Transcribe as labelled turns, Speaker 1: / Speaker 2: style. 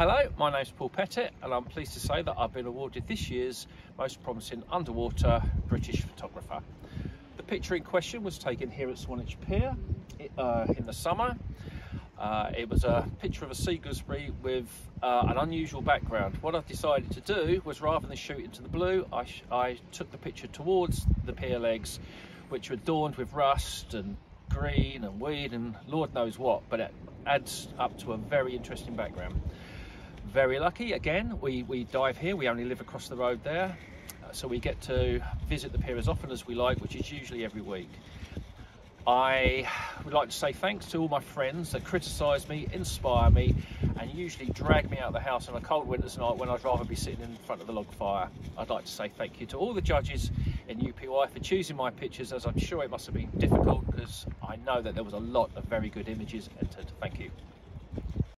Speaker 1: Hello, my name's Paul Pettitt and I'm pleased to say that I've been awarded this year's Most Promising Underwater British Photographer. The picture in question was taken here at Swanage Pier uh, in the summer. Uh, it was a picture of a sea gooseberry with uh, an unusual background. What I decided to do was rather than shoot into the blue, I, I took the picture towards the pier legs, which were adorned with rust and green and weed and Lord knows what, but it adds up to a very interesting background. Very lucky, again, we, we dive here, we only live across the road there, uh, so we get to visit the pier as often as we like, which is usually every week. I would like to say thanks to all my friends that criticise me, inspire me, and usually drag me out of the house on a cold winter's night when I'd rather be sitting in front of the log fire. I'd like to say thank you to all the judges in UPY for choosing my pictures, as I'm sure it must have been difficult because I know that there was a lot of very good images entered. Thank you.